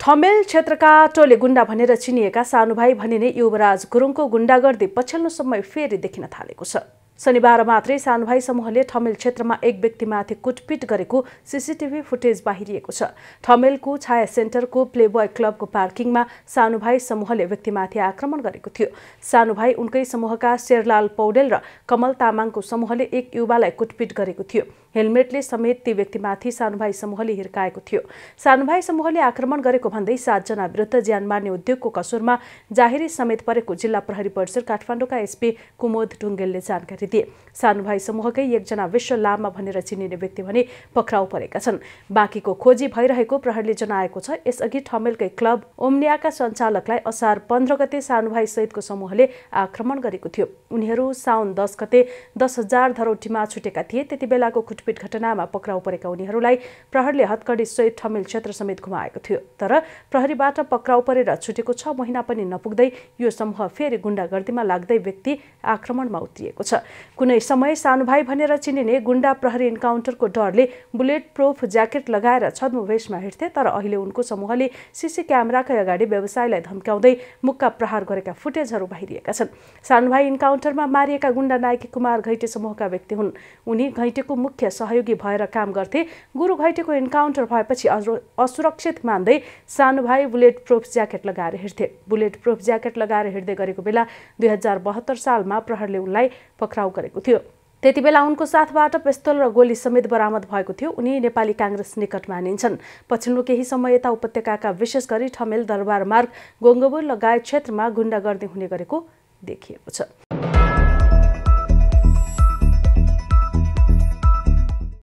ठमेल क्षेत्रका टोले गुण्डा भनेर चिनिएका सानुभाइ भनिने युवराज गुरुङको गुण्डागर्दी पछिल्लो समय फेरि देखिन थालेको छ। शनिबार मात्रै सानुभाइ समूहले ठमेल क्षेत्रमा एक व्यक्तिमाथि कुटपिट गरेको सिसिटिभी फुटेज बाहिरिएको छ। ठमेलको छाया सेन्टरको प्लेबोय क्लबको पार्किङमा सानुभाइ समूहले व्यक्तिमाथि आक्रमण गरेको थियो। सानुभाइ उनकै समूहका शेरलाल पौडेल र कमल तामाङको समूहले एक युवालाई कुटपिट गरेको थियो। हेलमेटले समेत ती व्यक्तिमाथि सानुभाइ समूहले हिर्काएको थियो। सानुभाइ समूहले आक्रमण गरेको भन्दै सातजना विरुद्ध ज्यान मार्ने उद्योगको कसुरमा जाहेरी समेत परेको जिल्ला प्रहरी परिसर काठमाडौँका एसपी कुमोद ढुङ्गेलले जानकारी दिए। सानुभाइ समूहकै एकजना विश्व लामा भनेर चिनिने व्यक्ति भने पक्राउ परेका छन्। बाँकीको खोजी भइरहेको प्रहरीले जनाएको छ यसअघि ठमेलकै क्लब ओम्नियाका सञ्चालकलाई असार पन्ध्र गते सानुभाइ सहितको समूहले आक्रमण गरेको थियो। उनीहरू साउन दस गते दस हजार धरौटीमा छुटेका थिए त्यति बेलाको कुटपिट घटनामा पक्राउ परेका उनीहरूलाई प्रहरले हत्कडी सहित ठमेल क्षेत्र समेत घुमाएको थियो। तर प्रहरीबाट पक्राउ परेर छुटेको छ महिना पनि नपुग्दै यो समूह फेरि गुण्डागर्दीमा लाग्दै व्यक्ति आक्रमणमा उत्रिएको छ। कुनै समय सानुभाइ भनेर चिनिने गुण्डा प्रहरी इन्काउन्टरको डरले बुलेट प्रुफ ज्याकेट लगाएर छद्म वेशमा हिँड्थे तर अहिले उनको समूहले सिसी क्यामेराकै अगाडि व्यवसायलाई धम्क्याउँदै मुक्का प्रहार गरेका फुटेजहरू बाहिरिएका छन्। सानुभाइ इन्काउन्टरमा मारिएका गुण्डा नायकी कुमार घैटे समूहका व्यक्ति हुन्। उनी घैटेको मुख्य सहयोगी भएर काम गर्थे। गुरु घैटेको इन्काउन्टर भएपछि असुरक्षित मान्दै सानुभाइ बुलेट प्रुफ ज्याकेट लगाएर हिँड्थे। बुलेट प्रुफ ज्याकेट लगाएर हिँड्दै गरेको बेला दुई हजार बहत्तर सालमा प्रहरले उनलाई पक्राउ गरेको थियो। त्यति बेला उनको साथबाट पिस्तोल र गोली समेत बरामद भएको थियो। उनी नेपाली काङ्ग्रेस निकट मानिन्छन्। पछिल्लो केही समय यता उपत्यकाका विशेष गरी ठमेल दरबार मार्ग गोङ्गबुर लगायत क्षेत्रमा गुण्डागर्दी हुने गरेको देखिएको छ।